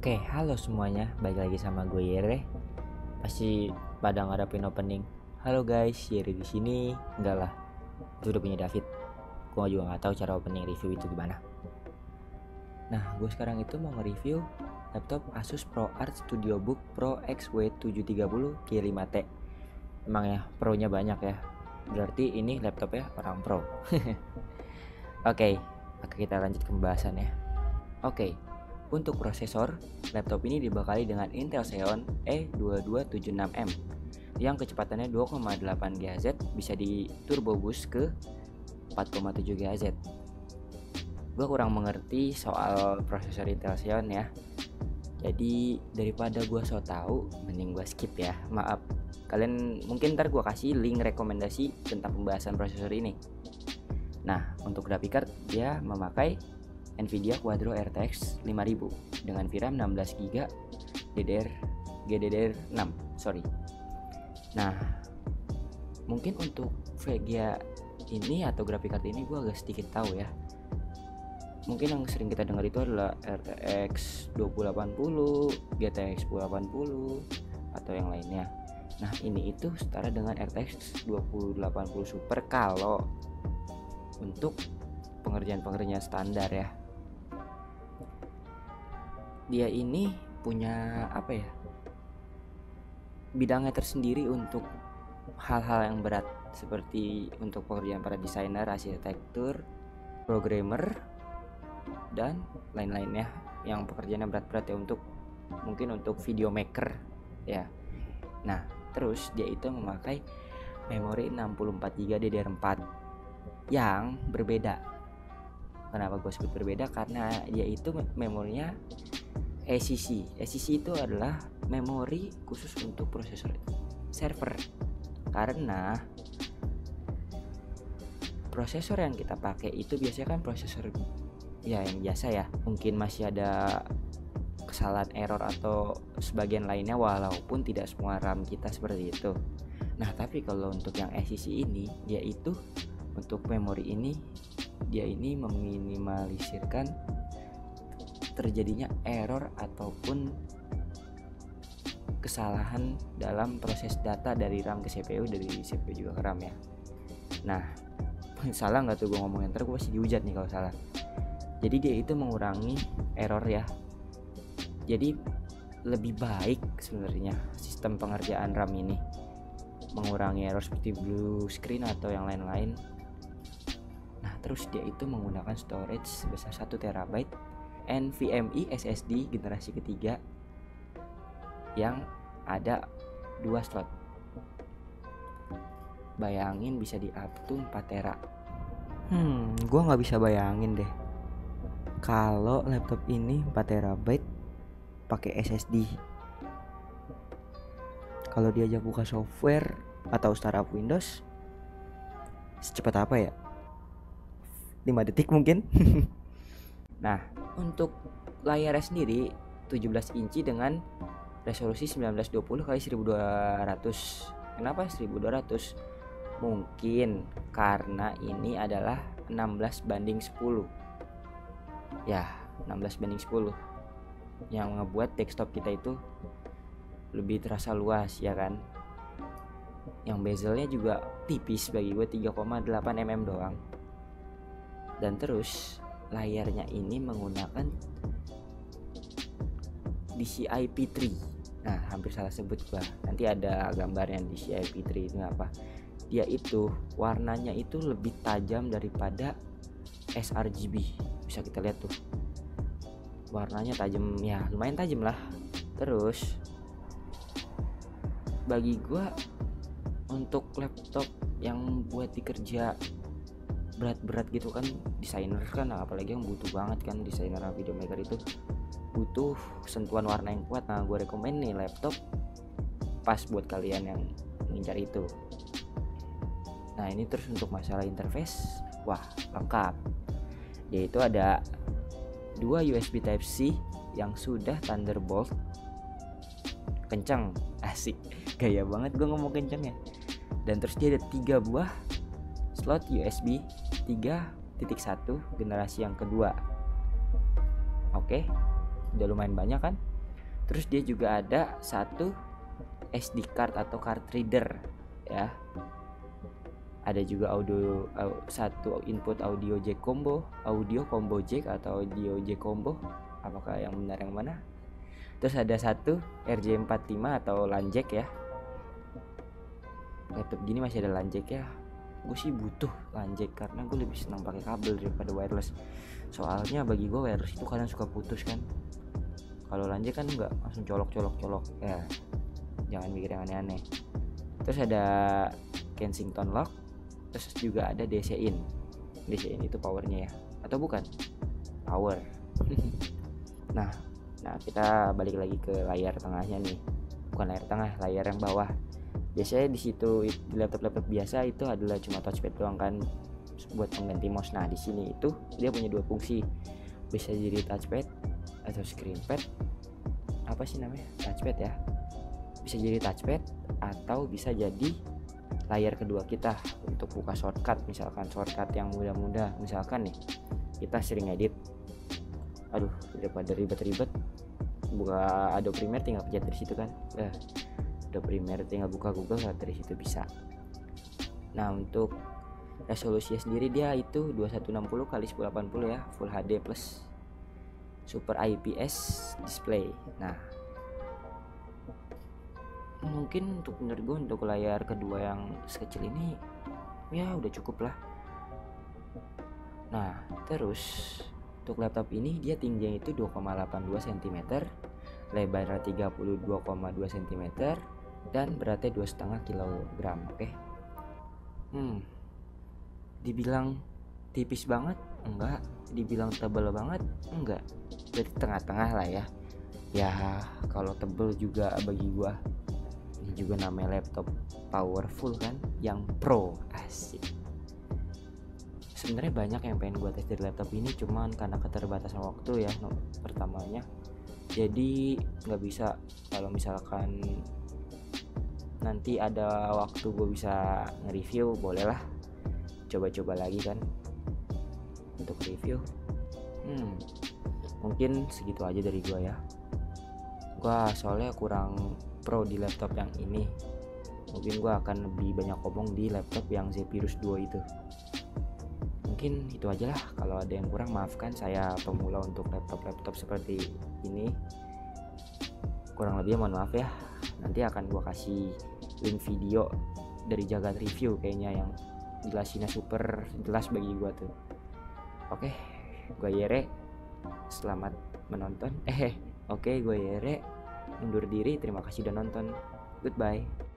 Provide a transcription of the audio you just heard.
Halo semuanya, balik lagi sama gue Yere. Pasti pada ngarepin opening. Halo guys, Yere di sini. Enggak lah, gue udah punya David. Gue juga nggak tahu cara opening review itu gimana. Nah, gue sekarang itu mau nge-review laptop Asus ProArt StudioBook Pro XW730 G5T. Emang ya, pro-nya banyak ya. Berarti ini laptopnya orang pro. Oke, oke kita lanjut ke pembahasan ya. Oke, untuk prosesor, laptop ini dibekali dengan Intel Xeon E2276M yang kecepatannya 2,8 GHz bisa di turbo boost ke 4,7 GHz. Gue kurang mengerti soal prosesor Intel Xeon ya. Jadi daripada gue so tau, mending gue skip ya. Maaf. Kalian mungkin ntar gue kasih link rekomendasi tentang pembahasan prosesor ini. Nah, untuk graphic card dia memakai Nvidia Quadro RTX 5000 dengan VRAM 16GB DDR GDDR6 sorry. Nah mungkin untuk VGA ini atau graphic card ini gue agak sedikit tahu ya. Mungkin yang sering kita dengar itu adalah RTX 2080 GTX 1080 atau yang lainnya. Nah ini itu setara dengan RTX 2080 Super kalau untuk pengerjaan-pengerjaan standar ya dia ini punya apa ya bidangnya tersendiri untuk hal-hal yang berat seperti untuk pekerjaan para desainer, arsitektur, programmer dan lain-lainnya yang pekerjaannya berat-berat ya untuk mungkin untuk video maker ya. Nah, terus dia itu memakai memori 64GB DDR4 yang berbeda. Kenapa gue sebut berbeda? Karena dia itu memorinya ACC. ACC itu adalah memori khusus untuk prosesor server. Karena prosesor yang kita pakai itu biasanya kan prosesor ya yang biasa ya. Mungkin masih ada kesalahan error atau sebagian lainnya walaupun tidak semua RAM kita seperti itu. Nah, tapi kalau untuk yang ACC ini yaitu untuk memori ini dia ini meminimalisirkan terjadinya error ataupun kesalahan dalam proses data dari RAM ke CPU dari CPU juga ke RAM ya. Nah salah nggak tuh gue ngomongin? Ntar gue pasti dihujat nih kalau salah. Jadi dia itu mengurangi error ya. Jadi lebih baik sebenarnya sistem pengerjaan RAM ini mengurangi error seperti blue screen atau yang lain-lain. Nah terus dia itu menggunakan storage sebesar 1 terabyte NVMe SSD generasi ketiga yang ada dua slot. Bayangin bisa di up to 4 tera. Hmm, gua nggak bisa bayangin deh. Kalau laptop ini 4 terabyte pakai SSD. Kalau diajak buka software atau startup Windows, secepat apa ya? 5 detik mungkin. nah, untuk layarnya sendiri 17 inci dengan resolusi 1920 x 1200 kenapa 1200 mungkin karena ini adalah 16 banding 10 ya 16 banding 10 yang ngebuat desktop kita itu lebih terasa luas ya kan? Yang bezelnya juga tipis bagi gue 3,8 mm doang. Dan terus layarnya ini menggunakan DCI P3 nah hampir salah sebut gua. Nanti ada gambarnya DCI P3 itu apa. Dia itu warnanya itu lebih tajam daripada sRGB bisa kita lihat tuh. Warnanya tajam ya lumayan tajam lah. Terus bagi gua untuk laptop yang buat dikerja berat-berat gitu kan. Desainer kan apalagi yang butuh banget kan desainer video maker itu butuh sentuhan warna yang kuat. Nah gue rekomend nih laptop pas buat kalian yang mengincar itu. Nah ini terus untuk masalah interface wah lengkap. Yaitu ada dua USB Type C yang sudah Thunderbolt. Kencang asik. Gaya banget gue ngomong kencang ya. Dan terus dia ada tiga buah slot USB 3.1 generasi yang kedua. Oke udah lumayan banyak kan? Terus dia juga ada satu SD card atau card reader ya. Ada juga audio satu input audio jack combo audio combo jack atau audio jack combo. Apakah yang benar yang mana? Terus ada satu RJ45 atau LAN jack ya. Laptop gini masih ada LAN jack ya gue sih butuh LAN jack karena gue lebih senang pakai kabel daripada wireless. Soalnya bagi gue wireless itu kadang suka putus kan. Kalau LAN jack kan enggak langsung colok colok. Colok ya jangan mikir yang aneh-aneh. Terus ada Kensington lock terus juga ada DC in DC in itu powernya ya. Atau bukan? Power. Nah nah kita balik lagi ke layar tengahnya nih. Bukan layar tengah layar yang bawah biasanya di situ di laptop-laptop biasa itu adalah cuma touchpad doang kan buat pengganti mouse. Nah di sini itu dia punya dua fungsi. Bisa jadi touchpad atau screenpad. Apa sih namanya? Touchpad ya. Bisa jadi touchpad atau bisa jadi layar kedua kita untuk buka shortcut. Misalkan shortcut yang mudah-mudah. Misalkan nih kita sering edit aduh daripada ribet-ribet. Buka Adobe Premiere tinggal pencet dari situ kan. Eh, Adobe Premiere tinggal buka Google dari situ bisa. Nah untuk resolusinya sendiri dia itu 2160 kali 1080 ya Full HD plus Super IPS display. Nah mungkin untuk menurut gue untuk layar kedua yang sekecil ini ya udah cukup lah. Nah terus untuk laptop ini dia tingginya itu 2,82 cm lebarnya 32,2 cm dan beratnya 2,5 kg oke? Okay? hmm. Dibilang tipis banget? Enggak. Dibilang tebal banget? Enggak. Jadi tengah-tengah lah ya. Ya kalau tebel juga bagi gua ini juga namanya laptop powerful kan? Yang pro asik. Sebenarnya banyak yang pengen gue tes dari laptop ini cuman karena keterbatasan waktu ya no, pertamanya. Jadi nggak bisa. Kalau misalkan nanti ada waktu gue bisa nge-review bolehlah. Coba-coba lagi kan untuk review. Hmm mungkin segitu aja dari gue ya. Gue soalnya kurang pro di laptop yang ini. Mungkin gue akan lebih banyak ngomong di laptop yang Zephyrus 2 itu. Mungkin itu aja lah. Kalau ada yang kurang maafkan saya pemula untuk laptop-laptop seperti ini. Kurang lebih mohon maaf ya nanti akan gue kasih link video dari jagat review kayaknya yang jelasinnya super jelas bagi gue tuh. Oke gue Yere selamat menonton. Eh oke gue Yere undur diri. Terima kasih udah nonton. Goodbye